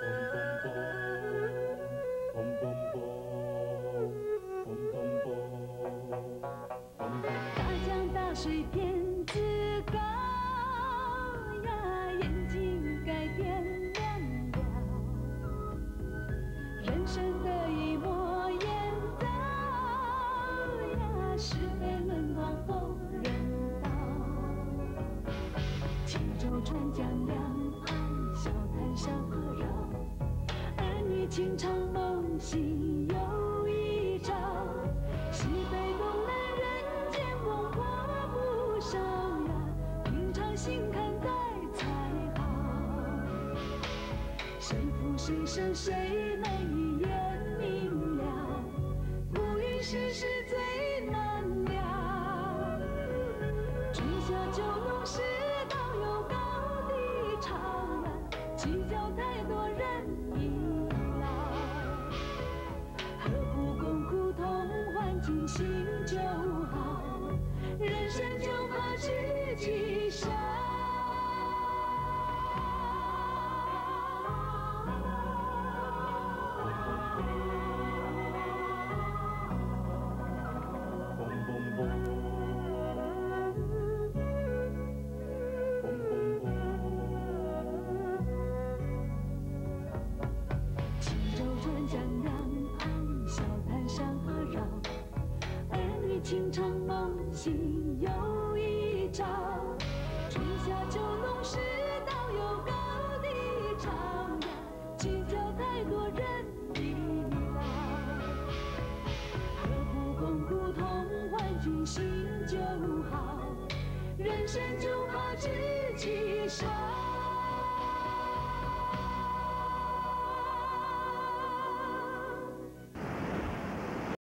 大江大水，天之高情长梦醒又一朝。西北东南人间风华不少呀，平常心看待才好。谁负谁胜谁难一眼明了，不允世事最难料。春夏秋冬世道有高低潮呀，计较太多人心，就好，人生就怕知己少。情长梦醒又一朝。春夏秋冬世道有高低潮呀，计较太多人已老。何不共苦同欢，尽兴就好，人生就怕知己少。